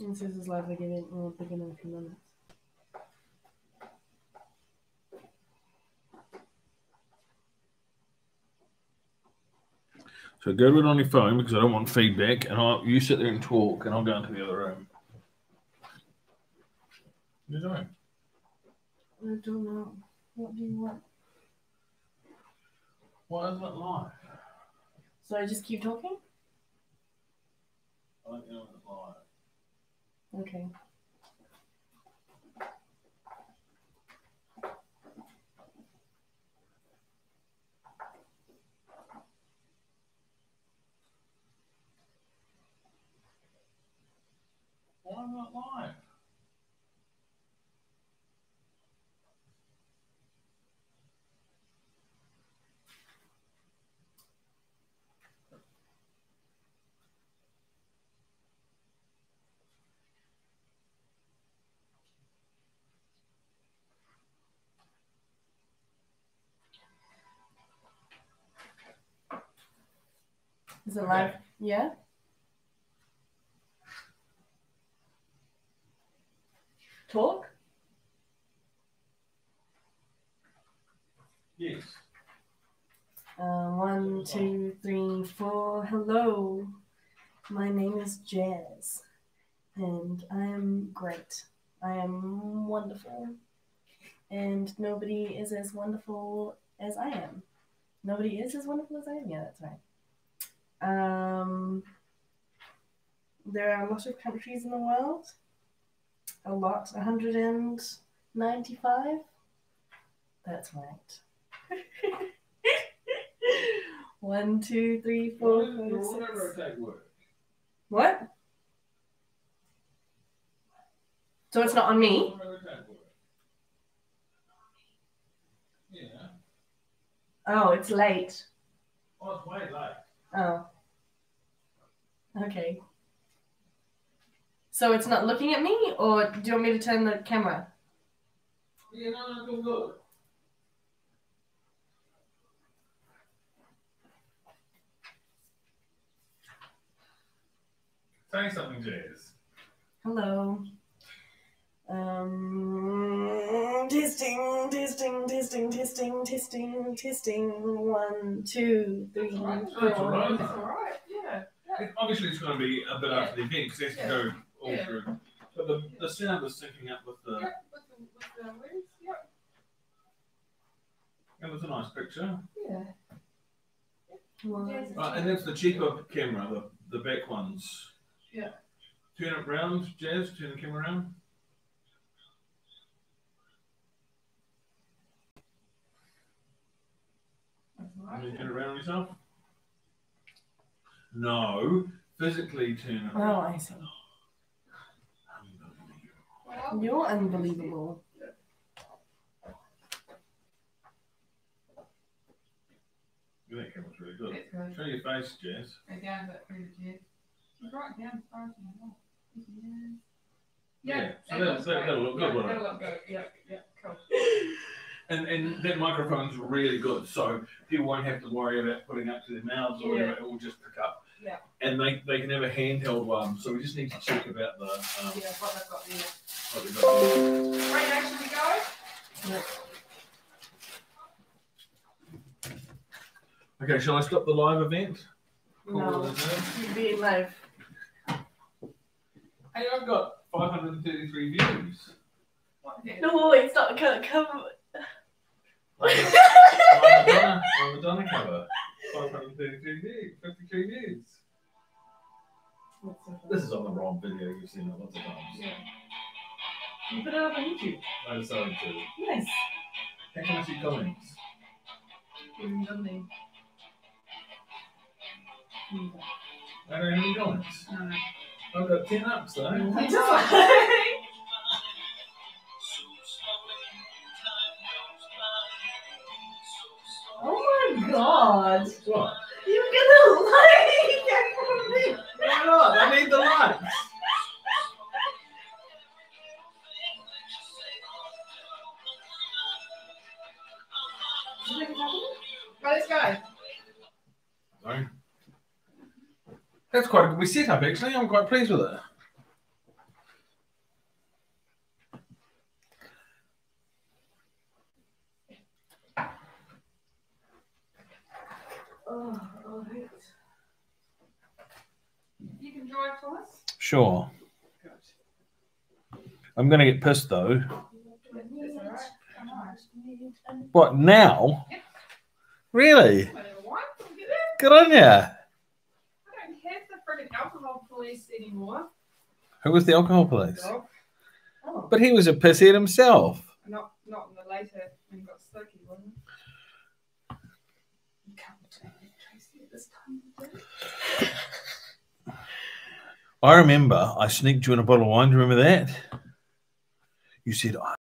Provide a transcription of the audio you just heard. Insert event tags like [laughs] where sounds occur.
And this is live again will begin in a few minutes. So go to it on your phone because I don't want feedback, and I'll, you sit there and talk, and I'll go into the other room. What are you doing? I don't know. What do you want? Why isn't it live? So I just keep talking? I don't know it's live. Okay. Why it live? Is it Okay. live? Yeah? Talk? Yes. Uh, one, two, three, four. Hello. My name is Jazz. And I am great. I am wonderful. And nobody is as wonderful as I am. Nobody is as wonderful as I am. Yeah, that's right. Um, there are a lot of countries in the world. A lot. 195. That's right. [laughs] One, two, three, four, five, six. your rotate work? What? So it's not on me? Why does rotate work? Yeah. Oh, it's late. Oh, it's way late. Oh. Okay. So it's not looking at me, or do you want me to turn the camera? Yeah, no, no, it's all good. Say something, Jazz. Hello. Um, testing, testing, testing, testing, testing, testing. One, two, three, That's all right. four. That's all right. Obviously, it's going to be a bit after the event because it has to go all Yeah. through. But the, the sound is syncing up with the. Yeah, With the, with the words. Yep. It was a nice picture. Yeah. One. Yes. Right, and that's the cheaper camera, the, the back ones. Yeah. Turn it round, Jazz. Turn the camera around. Can you right. turn it around yourself? No, physically turn it Oh, around. I see. Well, You're unbelievable. That camera's really good. it's good. Show your face, Jazz. Go down a bit through the jet. It's right down as far as you want. Yeah. Yeah, so that that- looks that- great. that'll look good, Yeah, won't it? That'll look good. Yep. Yep. Cool. [laughs] And and that microphone's really good, so people won't have to worry about putting up to their mouths or whatever. It will just pick up. Yeah. And they, they can have a handheld one, so we just need to check about the um, Yeah. What I've got there. what we've got there. Right now, should we go? Okay, shall I stop the live event? Call No. it a day? You're being live. Hey, I've got 533 views. What is it? No, wait, stop. Come. come. On the Madonna, on the Madonna cover. 533 views, 53 views. This is on the wrong video, you've seen it lots of times. Yeah. You put it up on YouTube. I decided to. Nice. How can I see comments? Mm, nothing. I don't have any comments. No. I've got 10 ups though. [laughs] Just god. What? You're gonna like Why not? I need the likes. Right, let's go. No. That's quite a good we set up actually. I'm quite pleased with it. Oh, all right. You can drive to us. Sure. I'm going to get pissed though. What now? Really? Good on ya. Alcohol police anymore. Who was the alcohol police? Oh, But he was a pisshead himself. Not, not in the later when he got day. I remember I sneaked you in a bottle of wine. Do you remember that? You said,